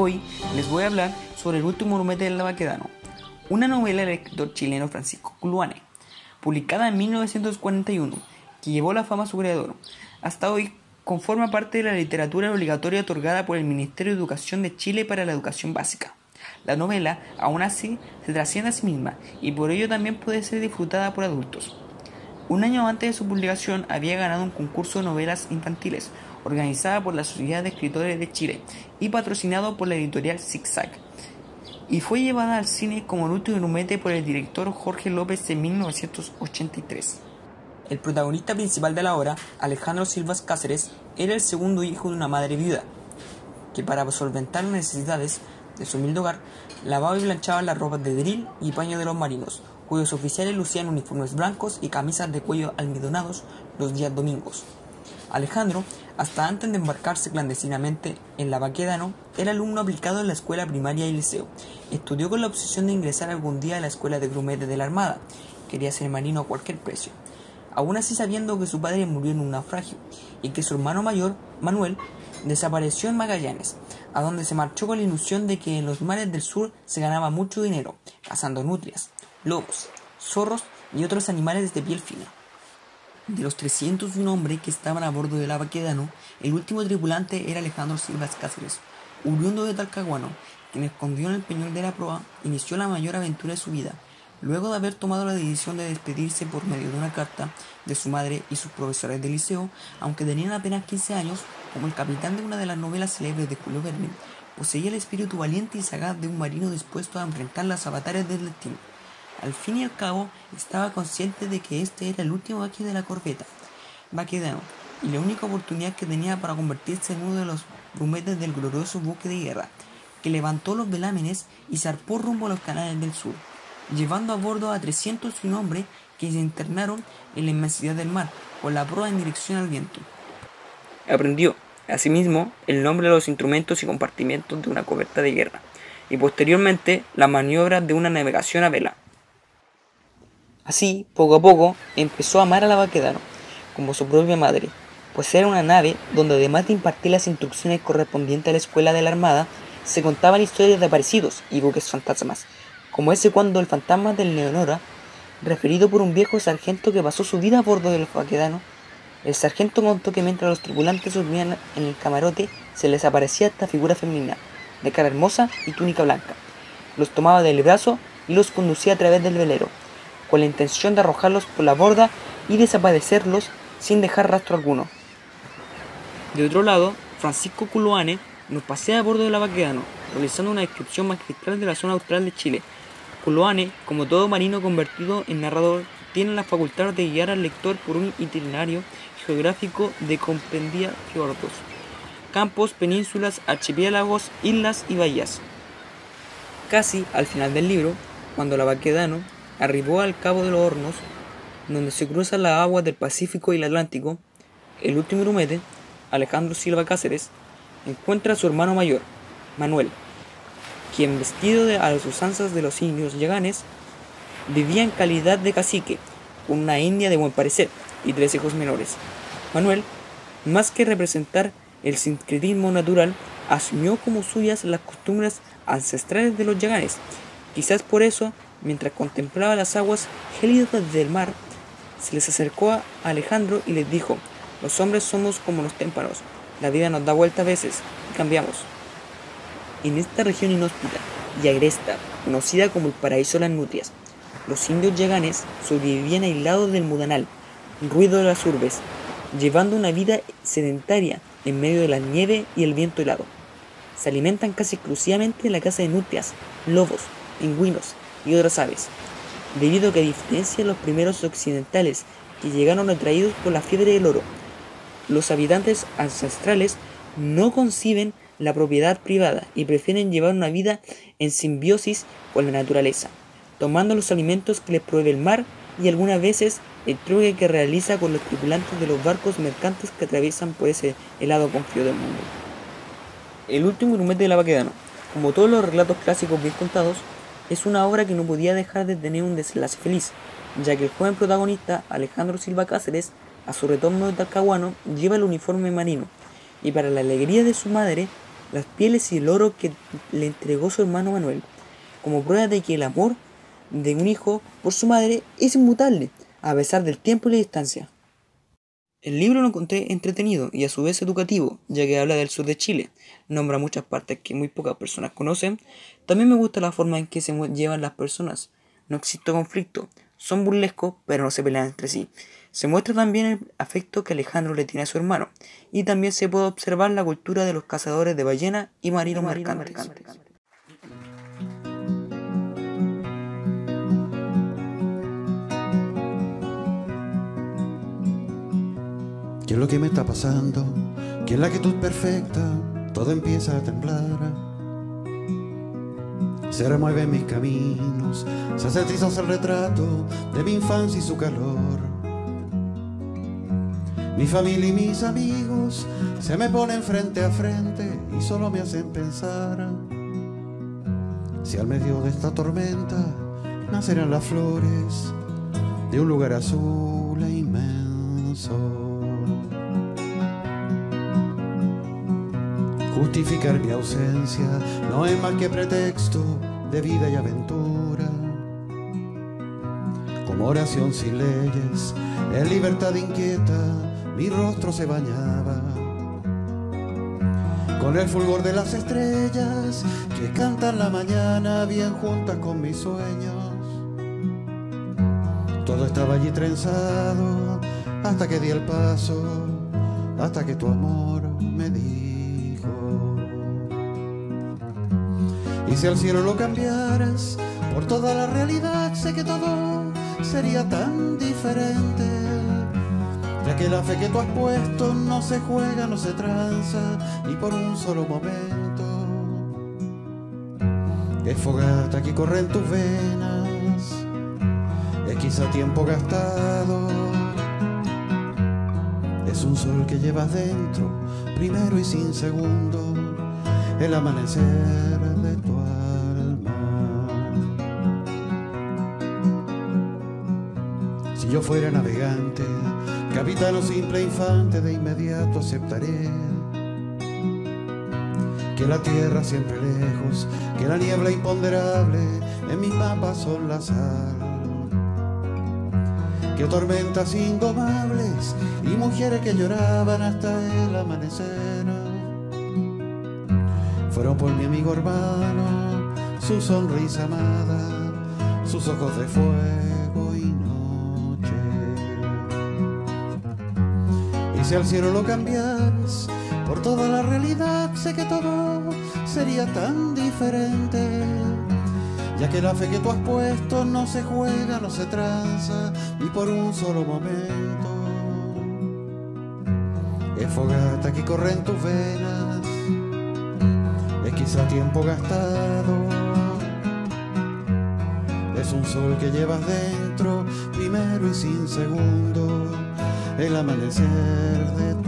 Hoy les voy a hablar sobre el último grumete del Lavaquedano, una novela del escritor chileno Francisco Culuane, publicada en 1941, que llevó la fama a su creador. Hasta hoy conforma parte de la literatura obligatoria otorgada por el Ministerio de Educación de Chile para la educación básica. La novela, aún así, se trasciende a sí misma y por ello también puede ser disfrutada por adultos. Un año antes de su publicación había ganado un concurso de novelas infantiles organizada por la Sociedad de Escritores de Chile y patrocinado por la editorial Zigzag, y fue llevada al cine como el último grumete por el director Jorge López en 1983. El protagonista principal de la obra, Alejandro Silvas Cáceres, era el segundo hijo de una madre viuda, que para solventar las necesidades de su humilde hogar, lavaba y planchaba las ropas de drill y paño de los marinos, cuyos oficiales lucían uniformes blancos y camisas de cuello almidonados los días domingos. Alejandro, hasta antes de embarcarse clandestinamente en la Baquedano, era alumno aplicado en la escuela primaria y liceo. Estudió con la obsesión de ingresar algún día a la escuela de grumete de la Armada. Quería ser marino a cualquier precio. Aún así sabiendo que su padre murió en un naufragio y que su hermano mayor, Manuel, desapareció en Magallanes, a donde se marchó con la ilusión de que en los mares del sur se ganaba mucho dinero, cazando nutrias, lobos, zorros y otros animales de piel fina. De los 301 hombres que estaban a bordo del Abaquedano, el último tripulante era Alejandro Silva Cáceres, oriundo de Talcahuano, quien escondió en el peñol de la proa, inició la mayor aventura de su vida, luego de haber tomado la decisión de despedirse por medio de una carta de su madre y sus profesores de liceo, aunque tenían apenas 15 años, como el capitán de una de las novelas célebres de Julio Verne, poseía el espíritu valiente y sagaz de un marino dispuesto a enfrentar las avatares del destino. Al fin y al cabo, estaba consciente de que este era el último baque de la corbeta, Baquedano, y la única oportunidad que tenía para convertirse en uno de los grumetes del glorioso buque de guerra, que levantó los velámenes y zarpó rumbo a los canales del sur, llevando a bordo a 301 hombres que se internaron en la inmensidad del mar, con la proa en dirección al viento. Aprendió, asimismo, el nombre de los instrumentos y compartimientos de una coberta de guerra, y posteriormente las maniobras de una navegación a vela. Así, poco a poco, empezó a amar a la Baquedano, como su propia madre, pues era una nave donde además de impartir las instrucciones correspondientes a la escuela de la Armada, se contaban historias de aparecidos y buques fantasmas, como ese cuando el fantasma del Leonora, referido por un viejo sargento que pasó su vida a bordo del Baquedano, el sargento contó que mientras los tripulantes dormían en el camarote, se les aparecía esta figura femenina, de cara hermosa y túnica blanca. Los tomaba del brazo y los conducía a través del velero, con la intención de arrojarlos por la borda y desaparecerlos sin dejar rastro alguno. De otro lado, Francisco Culuane nos pasea a bordo del Baquedano, realizando una descripción magistral de la zona austral de Chile. Culuane, como todo marino convertido en narrador, tiene la facultad de guiar al lector por un itinerario geográfico de comprendía fiordos, campos, penínsulas, archipiélagos, islas y bahías. Casi al final del libro, cuando la Baquedano arribó al Cabo de los Hornos, donde se cruzan las aguas del Pacífico y el Atlántico, el último grumete, Alejandro Silva Cáceres, encuentra a su hermano mayor, Manuel, quien vestido de, a las usanzas de los indios yaganes, vivía en calidad de cacique, con una india de buen parecer y tres hijos menores. Manuel, más que representar el sincretismo natural, asumió como suyas las costumbres ancestrales de los yaganes. Quizás por eso, mientras contemplaba las aguas gélidas del mar, se les acercó a Alejandro y les dijo, los hombres somos como los témpanos, la vida nos da vuelta a veces y cambiamos. En esta región inhóspita y agresta, conocida como el paraíso de las nutrias, los indios yaganes sobrevivían aislados del mudanal, ruido de las urbes, llevando una vida sedentaria en medio de la nieve y el viento helado. Se alimentan casi exclusivamente en la caza de nutrias, lobos, pingüinos y otras aves, debido a que diferencia los primeros occidentales que llegaron atraídos por la fiebre del oro, los habitantes ancestrales no conciben la propiedad privada y prefieren llevar una vida en simbiosis con la naturaleza, tomando los alimentos que les provee el mar y algunas veces el truque que realiza con los tripulantes de los barcos mercantes que atraviesan por ese helado confío del mundo. El último grumete de la Baquedano, como todos los relatos clásicos bien contados, es una obra que no podía dejar de tener un desenlace feliz, ya que el joven protagonista, Alejandro Silva Cáceres, a su retorno de Talcahuano, lleva el uniforme marino, y para la alegría de su madre, las pieles y el oro que le entregó su hermano Manuel, como prueba de que el amor de un hijo por su madre es inmutable, a pesar del tiempo y la distancia. El libro lo encontré entretenido y a su vez educativo, ya que habla del sur de Chile, nombra muchas partes que muy pocas personas conocen. También me gusta la forma en que se llevan las personas. No existe conflicto, son burlescos, pero no se pelean entre sí. Se muestra también el afecto que Alejandro le tiene a su hermano, y también se puede observar la cultura de los cazadores de ballena y marinos mercantes. ¿Qué es lo que me está pasando? ¿Qué es la quietud perfecta? Todo empieza a temblar. Se remueven mis caminos, se hace trizos el retrato de mi infancia y su calor. Mi familia y mis amigos se me ponen frente a frente y solo me hacen pensar si al medio de esta tormenta nacerán las flores de un lugar azul e inmenso. Justificar mi ausencia no es más que pretexto de vida y aventura. Como oración sin leyes, en libertad inquieta, mi rostro se bañaba. Con el fulgor de las estrellas que cantan la mañana bien juntas con mis sueños. Todo estaba allí trenzado hasta que di el paso, hasta que tu amor Y si al cielo lo cambiaras por toda la realidad, sé que todo sería tan diferente. Ya que la fe que tú has puesto no se juega, no se tranza, ni por un solo momento. Es fogata que corre en tus venas, es quizá tiempo gastado. Es un sol que llevas dentro, primero y sin segundo, el amanecer Yo fuera navegante, capitán o simple infante, de inmediato aceptaré que la tierra siempre lejos, que la niebla imponderable en mis mapas son la sal. Que tormentas indomables y mujeres que lloraban hasta el amanecer fueron por mi amigo hermano, su sonrisa amada, sus ojos de fuego si al cielo lo cambias por toda la realidad, sé que todo sería tan diferente. Ya que la fe que tú has puesto no se juega, no se tranza, ni por un solo momento. Es fogata que corre en tus venas, es quizá tiempo gastado. Es un sol que llevas dentro, primero y sin segundo el amanecer de